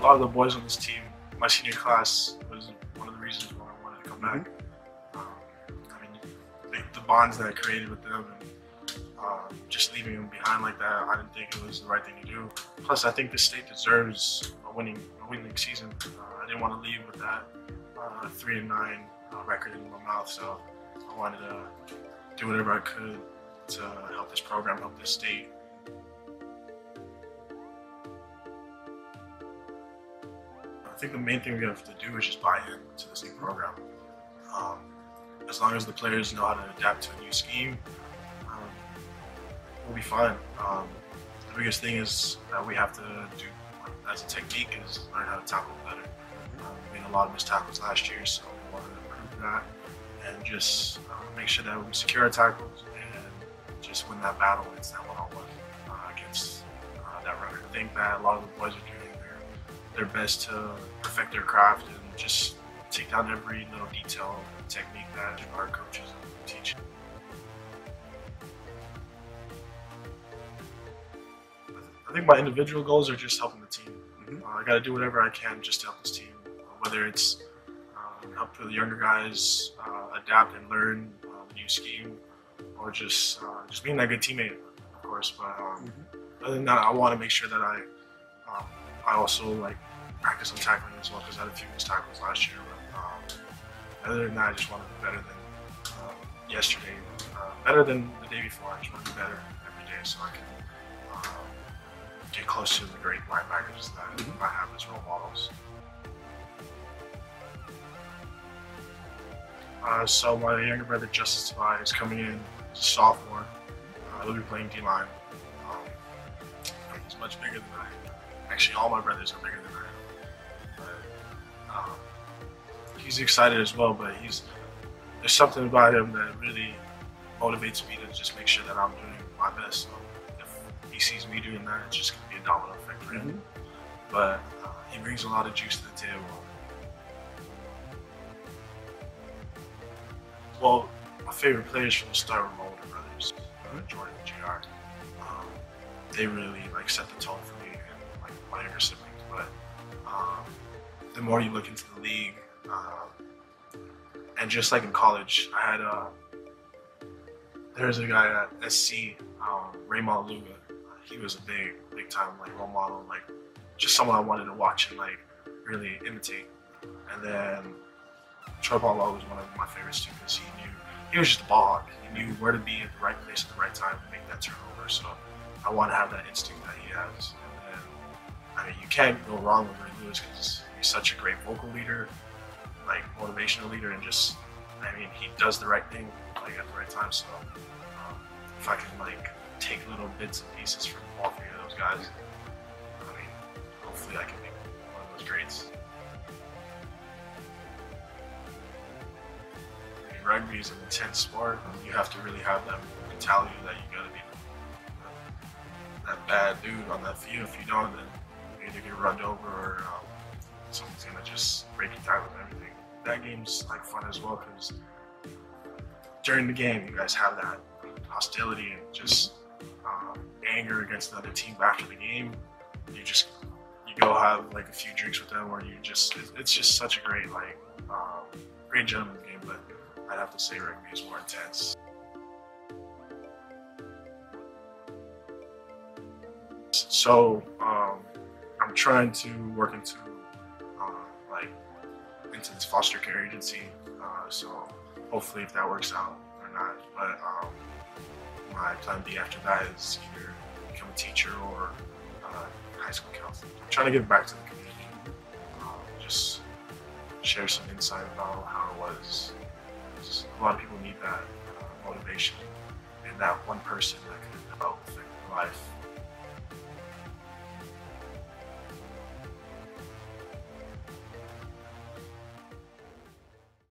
lot of the boys on this team, my senior class was one of the reasons why I wanted to come back. Um, I mean, the, the bonds that I created with them and uh, just leaving them behind like that, I didn't think it was the right thing to do. Plus, I think the state deserves a winning, a winning season. Uh, I didn't want to leave with that uh, three and nine uh, record in my mouth, so I wanted to do whatever I could to help this program, help this state. Think the main thing we have to do is just buy in to this new program. Um, as long as the players know how to adapt to a new scheme, um, we'll be fine. Um, the biggest thing is that we have to do as a technique is learn how to tackle better. Um, we made a lot of missed tackles last year, so we want to improve that and just uh, make sure that we secure our tackles and just win that battle. It's that one-on-one uh, against uh, that runner. I think that a lot of the boys are doing their best to perfect their craft and just take down every little detail and technique that our coaches teach. I think my individual goals are just helping the team. Mm-hmm. Uh, I got to do whatever I can just to help this team, whether it's um, help the younger guys uh, adapt and learn uh, the new scheme, or just uh, just being that good teammate, of course. But um, mm-hmm. other than that, I want to make sure that I um, I also like practice on tackling as well because I had a few missed tackles last year. But, um, other than that, I just want to be better than um, yesterday, uh, better than the day before. I just want to be better every day so I can um, get close to the great linebackers that mm-hmm. I have as role models. Uh, so my younger brother Justus Tavai is coming in as a sophomore. Uh, he'll be playing D-line. Um, he's much bigger than I am. Actually, all my brothers are bigger than I am. But um, he's excited as well. But he's there's something about him that really motivates me to just make sure that I'm doing my best. So if he sees me doing that, it's just gonna be a domino effect for him. Mm -hmm. But uh, he brings a lot of juice to the table. Well, my favorite players from the start were my older brothers, uh, Jordan and Jr. Um, they really like set the tone for me and my younger siblings, the more you look into the league, um, and just like in college, I had uh, there's a guy at SC, um, Rey Maualuga. He was a big, big time like role model, like just someone I wanted to watch and like really imitate. And then Troy Polamalu was one of my favorite students. he knew he was just a ball He knew where to be at the right place at the right time to make that turnover. So I want to have that instinct that he has. And then, I mean, you can't go wrong with Ray Lewis because he's such a great vocal leader, like motivational leader, and just, I mean, he does the right thing like at the right time. So um, if I can like take little bits and pieces from all three of those guys, I mean, hopefully I can be one of those greats. I mean, rugby is an intense sport, you have to really have that mentality that you got to be that bad dude on that field. If you don't, then you either get run over or um, someone's gonna just break your tackle with everything. That game's like fun as well because during the game you guys have that hostility and just um, anger against the other team after the game. You just you go have like a few drinks with them, or you just it's just such a great like um, great gentleman game. But I'd have to say rugby is more intense. So um, I'm trying to work into this foster care agency. Uh, so hopefully, if that works out or not, but um, my plan B after that is either become a teacher or uh, high school counselor. I'm trying to give back to the community. Um, just share some insight about how it was. Just, a lot of people need that uh, motivation and that one person that can help their life.